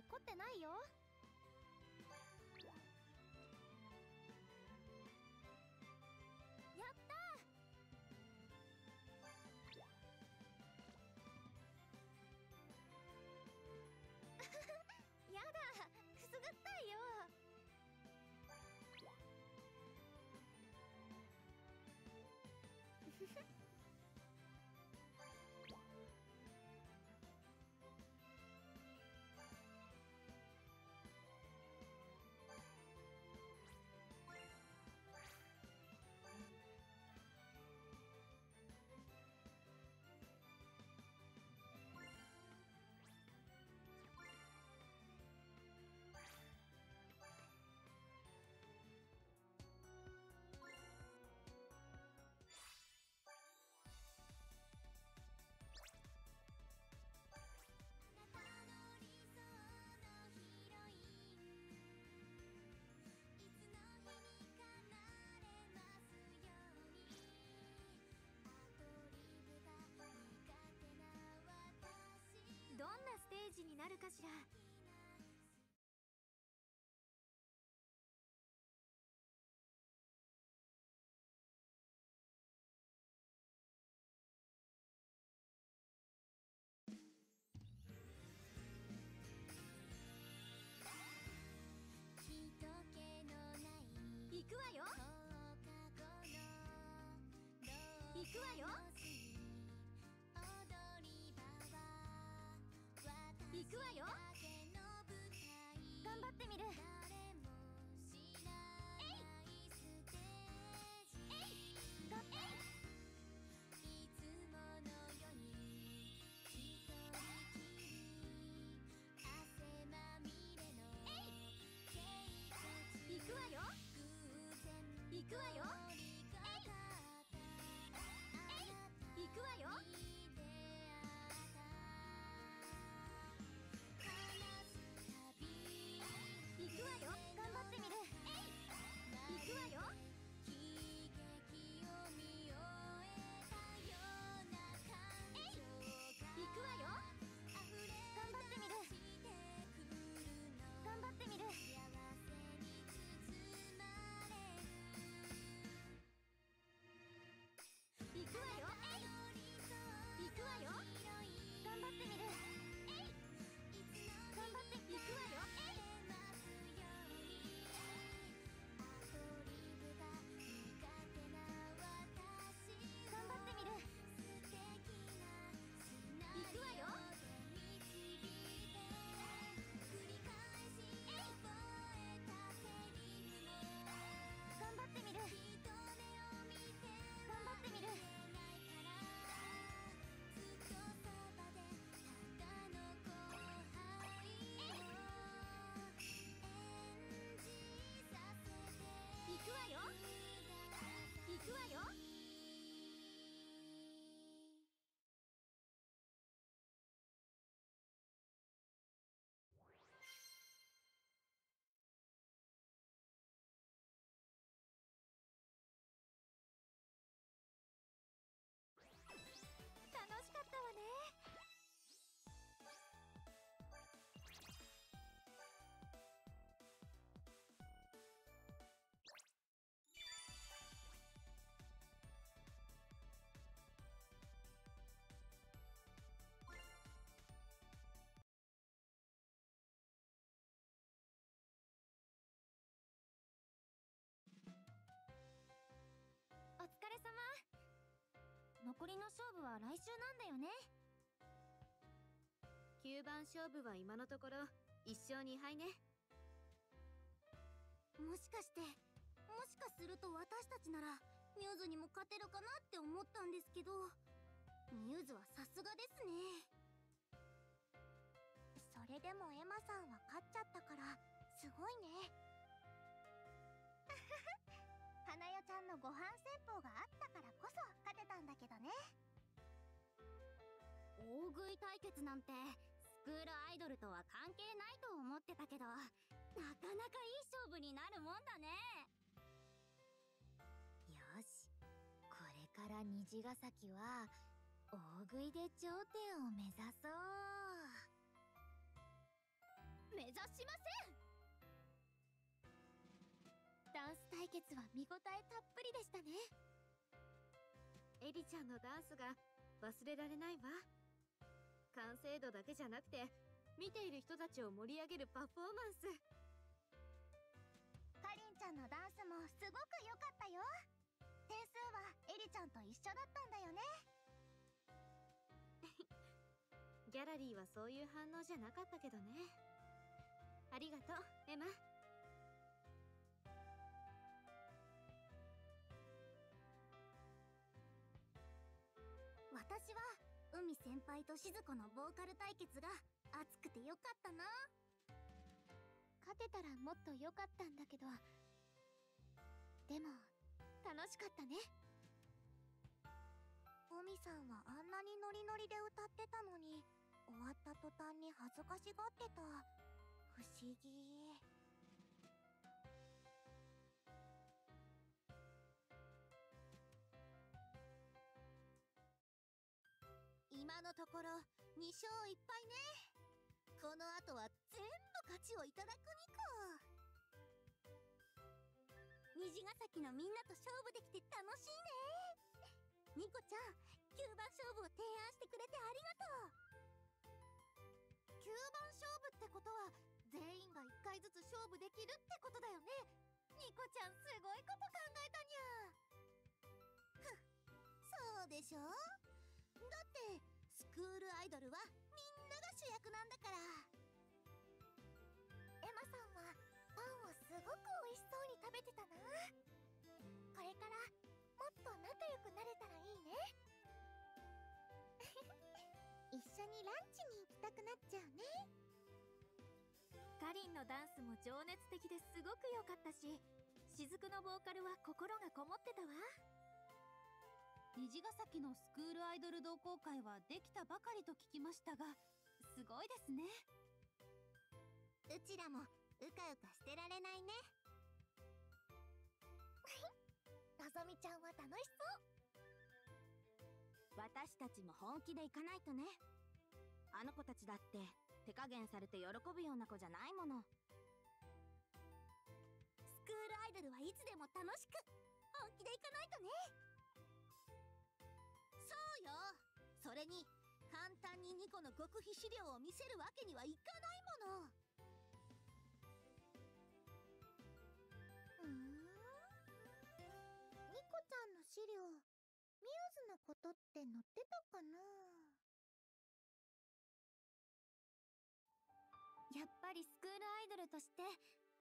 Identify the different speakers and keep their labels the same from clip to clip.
Speaker 1: って凝ってないよ。かしら。みる。残りの勝負は来週なんだよね。
Speaker 2: 9番勝負は今のところ1勝2敗ね。
Speaker 1: もしかしてもしかすると私たちならミューズにも勝てるかなって思ったんですけどミューズはさすがですね。それでもエマさんは勝っちゃったからすごいね。花代ちゃんのご飯戦法があったけどね。大食い対決なんてスクールアイドルとは関係ないと思ってたけどなかなかいい勝負になるもんだね。よしこれから虹ヶ崎は大食いで頂点を目指そう。目
Speaker 3: 目指しません！ダンス対決は見応えたっぷりでしたね
Speaker 2: エリちゃんのダンスが忘れられないわ。完成度だけじゃなくて見ている人たちを盛り上げるパフォーマンス。
Speaker 3: かりんちゃんのダンスもすごく良かったよ。点数はエリちゃんと一緒だったんだよね。
Speaker 2: ギャラリーはそういう反応じゃなかったけどね。ありがとうエマ
Speaker 3: 私は海先輩と静子のボーカル対決が熱くてよかったな。勝てたらもっと良かったんだけど。でも楽しかったね。海さんはあんなにノリノリで歌ってたのに終わった途端に恥ずかしがってた。不思議今のところ2勝1敗ね。この後は全部勝ちをいただくにか虹ヶ崎のみんなと勝負できて楽しいね。ニコちゃん9番勝負を提案してくれてありがとう。9番勝負ってことは全員が1回ずつ勝負できるってことだよね。ニコちゃんすごいこと考えたにゃ。ふそうでしょ。だってクールアイドルはみんなが主役なんだから。エマさんはパンをすごく美味しそうに食べてたな。これからもっと仲良くなれたらいいね。一緒にランチに行きたくなっちゃうね。
Speaker 2: かりんのダンスも情熱的ですごく良かったし雫のボーカルは心がこもってたわ
Speaker 4: 虹ヶ崎のスクールアイドル同好会はできたばかりと聞きましたがすごいですね。
Speaker 3: うちらもうかうかしてられないね。のぞみちゃんは楽しそう。
Speaker 5: 私たちも本気で行かないとね。あの子たちだって手加減されて喜ぶような子じゃないもの。
Speaker 3: スクールアイドルはいつでも楽しく本気で行かないとねれに簡単にニコの極秘資料を見せるわけにはいかないもの。ふん。ニコちゃんの資料ミューズのことって載ってたかな？
Speaker 5: やっぱりスクールアイドルとして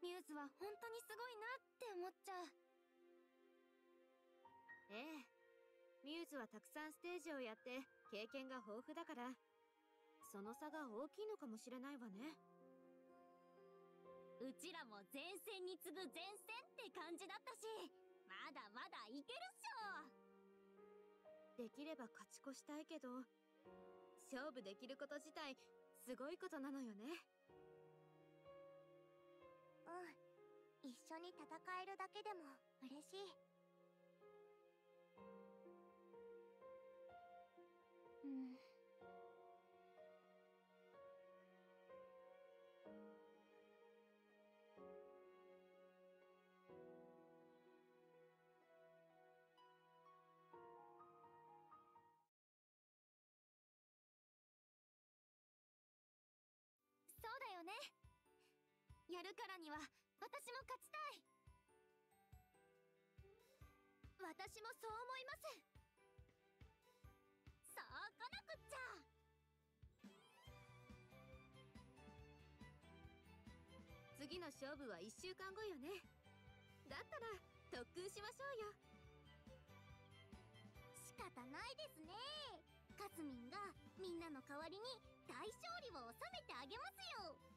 Speaker 5: ミューズは本当にすごいなって思っちゃう。
Speaker 2: ええ。ミューズはたくさんステージをやって経験が豊富だから。その差が大きいのかもしれないわね。
Speaker 5: うちらも前線に次ぐ前線って感じだったしまだまだいけるっしょ。
Speaker 2: できれば勝ち越したいけど勝負できること自体すごいことなのよね。
Speaker 3: うん。一緒に戦えるだけでも嬉しいね。やるからには私も勝ちたい。私もそう思います。そうこなくっちゃ
Speaker 2: 次の勝負は1週間後よね。だったら特訓しましょうよ。
Speaker 3: 仕方ないですね。かすみんがみんなの代わりに大勝利を収めてあげますよ。